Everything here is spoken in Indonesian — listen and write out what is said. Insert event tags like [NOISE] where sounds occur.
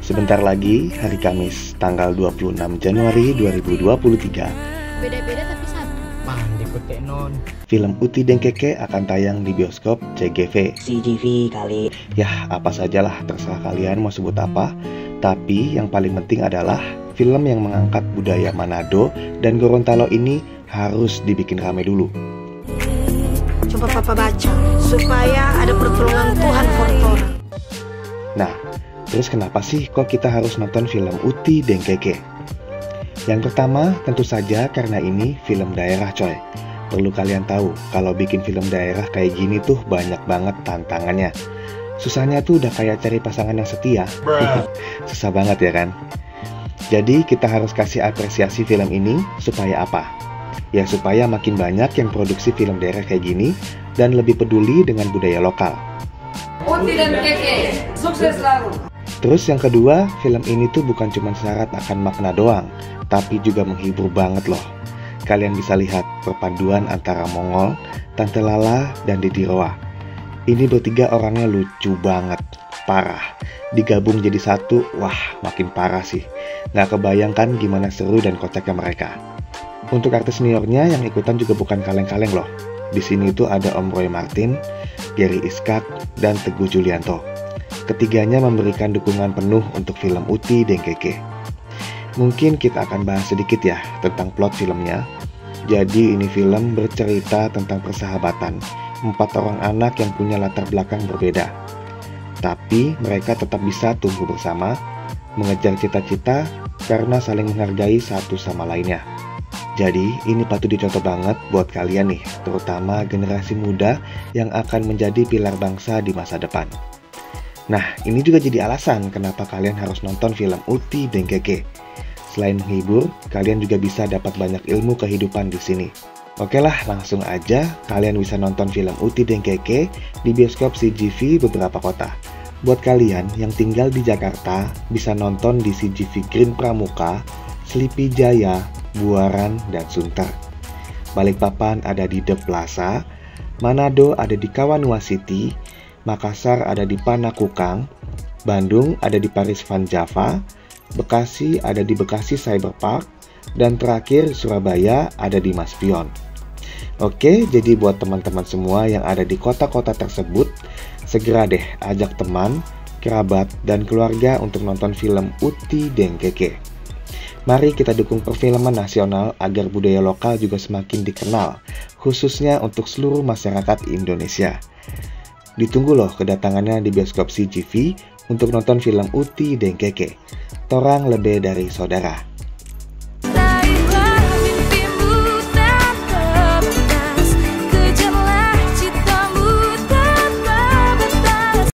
Sebentar lagi, hari Kamis, tanggal 26 Januari 2023. Beda-beda tapi satu. Mandi kutek non. Film Uti Dengkeke akan tayang di bioskop CGV. CGV kali. Yah, apa sajalah, terserah kalian mau sebut apa. Tapi yang paling penting adalah film yang mengangkat budaya Manado dan Gorontalo ini harus dibikin rame dulu. Coba papa baca supaya ada pertolongan Tuhan for. Nah, terus kenapa sih kok kita harus nonton film Uti Dengkeke? Yang pertama, tentu saja karena ini film daerah coy. Perlu kalian tahu, kalau bikin film daerah kayak gini tuh banyak banget tantangannya. Susahnya tuh udah kayak cari pasangan yang setia. [LAUGHS] Susah banget ya kan? Jadi kita harus kasih apresiasi film ini supaya apa? Ya supaya makin banyak yang produksi film daerah kayak gini dan lebih peduli dengan budaya lokal. Uti dan Keke, sukses selalu. Terus yang kedua, film ini tuh bukan cuma syarat akan makna doang, tapi juga menghibur banget loh. Kalian bisa lihat perpaduan antara Mongol, Tante Lala, dan Didi Roa. Ini bertiga orangnya lucu banget, parah. Digabung jadi satu, wah makin parah sih. Nggak kebayangkan gimana seru dan kocaknya mereka. Untuk artis seniornya yang ikutan juga bukan kaleng-kaleng loh. Di sini tuh ada Om Roy Martin, Gary Iskak, dan Teguh Julianto. Ketiganya memberikan dukungan penuh untuk film Uti Dengkeke. Mungkin kita akan bahas sedikit ya tentang plot filmnya. Jadi ini film bercerita tentang persahabatan empat orang anak yang punya latar belakang berbeda. Tapi mereka tetap bisa tumbuh bersama, mengejar cita-cita karena saling menghargai satu sama lainnya. Jadi ini patut dicontoh banget buat kalian nih, terutama generasi muda yang akan menjadi pilar bangsa di masa depan. Nah, ini juga jadi alasan kenapa kalian harus nonton film Uti Dengkeke. Selain menghibur, kalian juga bisa dapat banyak ilmu kehidupan di sini. Oke lah, langsung aja kalian bisa nonton film Uti Dengkeke di bioskop CGV beberapa kota. Buat kalian yang tinggal di Jakarta, bisa nonton di CGV Green Pramuka, Sleepy Jaya, Buaran, dan Sunter. Balikpapan ada di The Plaza, Manado ada di Kawanua City, Makassar ada di Panakukang, Bandung ada di Paris Van Java, Bekasi ada di Bekasi Cyber Park, dan terakhir Surabaya ada di Maspion. Oke, jadi buat teman-teman semua yang ada di kota-kota tersebut, segera deh ajak teman, kerabat, dan keluarga untuk nonton film Uti Dengkeke. Mari kita dukung perfilman nasional agar budaya lokal juga semakin dikenal, khususnya untuk seluruh masyarakat Indonesia. Ditunggu loh kedatangannya di bioskop CGV untuk nonton film Uti Dengkeke. Torang lebih dari saudara.